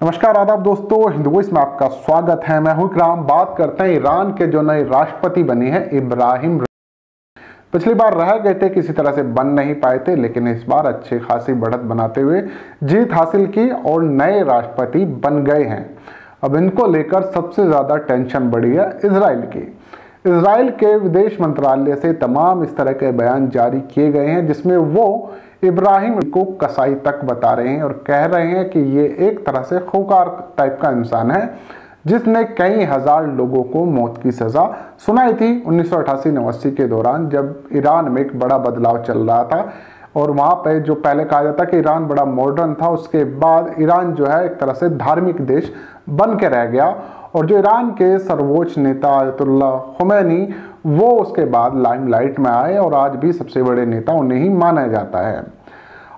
नमस्कार आदाब दोस्तों, हिंदू में आपका स्वागत है। मैं हूँ इकराम। बात करते हैं ईरान के जो नए राष्ट्रपति बने हैं, इब्राहिम पिछली बार रह गए थे, किसी तरह से बन नहीं पाए थे, लेकिन इस बार अच्छी खासी बढ़त बनाते हुए जीत हासिल की और नए राष्ट्रपति बन गए हैं। अब इनको लेकर सबसे ज़्यादा टेंशन बढ़ी है इसराइल की। इसराइल के विदेश मंत्रालय से तमाम इस तरह के बयान जारी किए गए हैं, जिसमें वो इब्राहिम को कसाई तक बता रहे हैं और कह रहे हैं कि ये एक तरह से खुकार टाइप का इंसान है, जिसने कई हज़ार लोगों को मौत की सज़ा सुनाई थी। उन्नीस सौ के दौरान जब ईरान में एक बड़ा बदलाव चल रहा था और वहाँ पर जो पहले कहा जाता कि ईरान बड़ा मॉडर्न था, उसके बाद ईरान जो है एक तरह से धार्मिक देश बन के रह गया। और जो ईरान के सर्वोच्च नेता आयतुल्ला हुमैनी वो उसके बाद लाइमलाइट में आए और आज भी सबसे बड़े नेता उन्हें ही माना जाता है।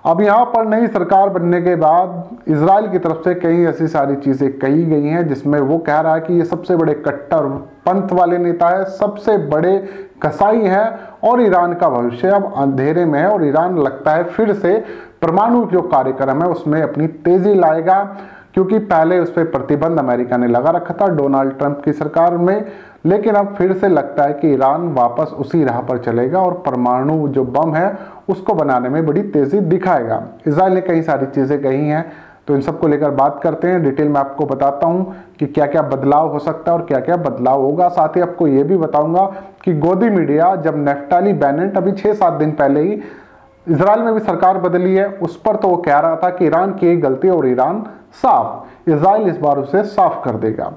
अब यहाँ पर नई सरकार बनने के बाद इसराइल की तरफ़ से कई ऐसी सारी चीज़ें कही गई हैं, जिसमें वो कह रहा है कि ये सबसे बड़े कट्टर पंथ वाले नेता है, सबसे बड़े कसाई हैं और ईरान का भविष्य अब अंधेरे में है और ईरान लगता है फिर से परमाणु जो कार्यक्रम है उसमें अपनी तेज़ी लाएगा, क्योंकि पहले उस पर प्रतिबंध अमेरिका ने लगा रखा था, डोनाल्ड ट्रंप की सरकार में। लेकिन अब फिर से लगता है कि ईरान वापस उसी राह पर चलेगा और परमाणु जो बम है, उसको बनाने में बड़ी तेज़ी दिखाएगा। इसराइल ने कई सारी चीज़ें कही हैं तो इन सबको लेकर बात करते हैं। डिटेल में आपको बताता हूँ कि क्या क्या बदलाव हो सकता है और क्या क्या बदलाव होगा। साथ ही आपको ये भी बताऊँगा कि गोदी मीडिया, जब नेफ्टाली बैनेट अभी छः सात दिन पहले ही इसराइल में भी सरकार बदली है, उस पर तो वो कह रहा था कि ईरान की गलती और ईरान साफ़। इसराइल इस बार उसे साफ़ कर देगा।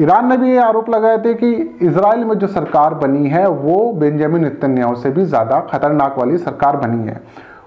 ईरान ने भी ये आरोप लगाए थे कि इसराइल में जो सरकार बनी है, वो बेंजामिन नितन्याहू से भी ज़्यादा खतरनाक वाली सरकार बनी है।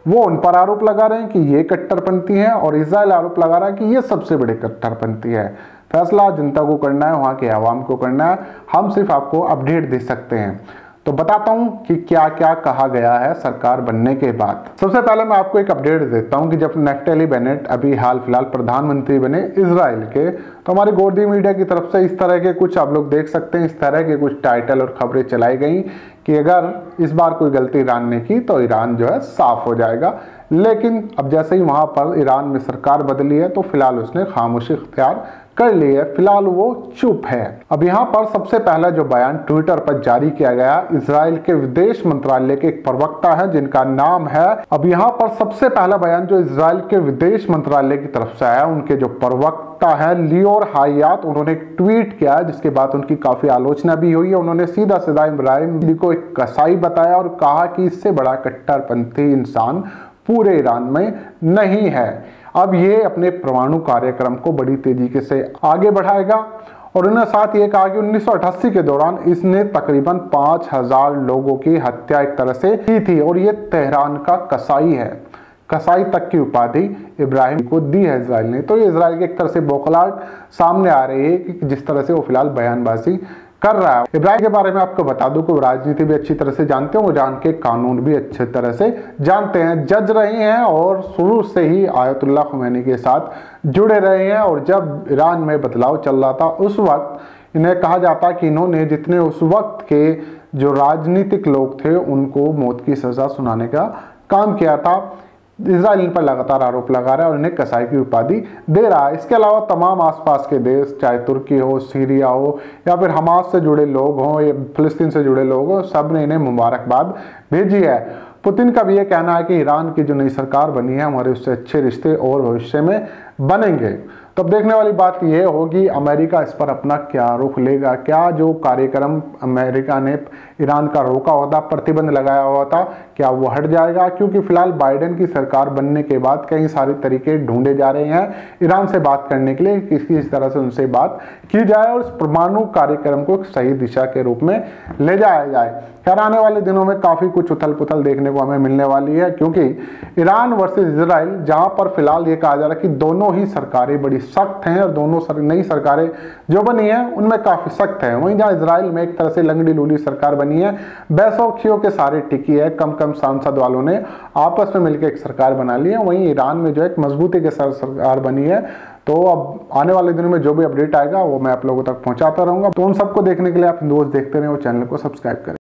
वो उन पर आरोप लगा रहे हैं कि ये कट्टरपंथी है और इसराइल आरोप लगा रहा है कि ये सबसे बड़े कट्टरपंथी है। फैसला जनता को करना है, वहाँ के आवाम को करना है। हम सिर्फ़ आपको अपडेट दे सकते हैं। तो बताता हूँ कि क्या क्या कहा गया है सरकार बनने के बाद। सबसे पहले मैं आपको एक अपडेट देता हूँ कि जब नेफ्टेली बेनेट अभी हाल फ़िलहाल प्रधानमंत्री बने इसराइल के तो हमारे गोदी मीडिया की तरफ़ से इस तरह के कुछ आप लोग देख सकते हैं, इस तरह के कुछ टाइटल और खबरें चलाई गई कि अगर इस बार कोई गलती ईरान ने की तो ईरान जो है साफ़ हो जाएगा। लेकिन अब जैसे ही वहाँ पर ईरान में सरकार बदली है तो फ़िलहाल उसने खामोशी इख्तियार कर ली है। फ़िलहाल वो चुप है। अब यहाँ पर सबसे पहला जो बयान ट्विटर पर जारी किया गया इसराइल के विदेश मंत्रालय के एक प्रवक्ता है, जिनका नाम है। अब यहाँ पर सबसे पहला बयान जो इसराइल के विदेश मंत्रालय की तरफ़ से आया, उनके जो प्रवक्ता है, लियोर हायात, उन्होंने ट्वीट किया जिसके बाद उनकी काफ़ी आलोचना भी हुई है। उन्होंने सीधा सीधा इब्राहिम को एक कसाई बताया और कहा कि इससे बड़ा कट्टरपंथी इंसान पूरे ईरान में नहीं है। अब ये अपने परमाणु कार्यक्रम को बड़ी तेज़ी के से आगे बढ़ाएगा और उन्होंने साथ ये कहा कि 1988 के दौरान इसने तकरीबन 5000 लोगों की हत्या एक तरह से की थी और ये तेहरान का कसाई है। कसाई तक की उपाधि इब्राहिम को दी है इसराइल ने। तो ये इसराइल की एक तरह से बौखलाहट सामने आ रही है कि जिस तरह से वो फ़िलहाल बयानबाजी कर रहा है। इब्राहिम के बारे में आपको बता दूँ कि राजनीति भी अच्छी तरह से जानते हैं, वो जान के कानून भी अच्छी तरह से जानते हैं। जज रहे हैं और शुरू से ही आयतुल्ला खुमैनी के साथ जुड़े रहे हैं और जब ईरान में बदलाव चल रहा था, उस वक्त इन्हें कहा जाता कि इन्होंने जितने उस वक्त के जो राजनीतिक लोग थे, उनको मौत की सज़ा सुनाने का काम किया था। इसराइल पर लगातार आरोप लगा रहा है और इन्हें कसाई की उपाधि दे रहा है। इसके अलावा तमाम आसपास के देश, चाहे तुर्की हो, सीरिया हो, या फिर हमास से जुड़े लोग हों, या फिलिस्तीन से जुड़े लोग हों, सबने इन्हें मुबारकबाद भेजी है। पुतिन का भी ये कहना है कि ईरान की जो नई सरकार बनी है, हमारे उससे अच्छे रिश्ते और भविष्य में बनेंगे। तब देखने वाली बात यह होगी, अमेरिका इस पर अपना क्या रुख लेगा? क्या जो कार्यक्रम अमेरिका ने ईरान का रोका हुआ था, प्रतिबंध लगाया हुआ था, क्या वो हट जाएगा? क्योंकि फ़िलहाल बाइडेन की सरकार बनने के बाद कई सारे तरीके ढूंढे जा रहे हैं ईरान से बात करने के लिए किस किस तरह से उनसे बात की जाए और परमाणु कार्यक्रम को सही दिशा के रूप में ले जाया जाए। खैर, आने वाले दिनों में काफ़ी कुछ उथल पुथल देखने को हमें मिलने वाली है, क्योंकि ईरान वर्सेज इसराइल जहाँ पर फ़िलहाल ये कहा जा रहा है कि दोनों ही सरकारें बड़ी सख्त हैं और दोनों सर, नई सरकारें जो बनी हैं उनमें काफ़ी सख्त है। वहीं जहाँ इसराइल में एक तरह से लंगड़ी लूली सरकार बनी है बैसौखियों के सारे टिकी है कम कम सांसद वालों ने आपस में मिलकर एक सरकार बना ली है। वहीं ईरान में जो एक मजबूती के साथ सरकार बनी है तो अब आने वाले दिनों में जो भी अपडेट आएगा वो मैं आप लोगों तक पहुंचाता रहूँगा। तो उन सबको देखने के लिए आप दोस्त देखते रहे और चैनल को सब्सक्राइब करें।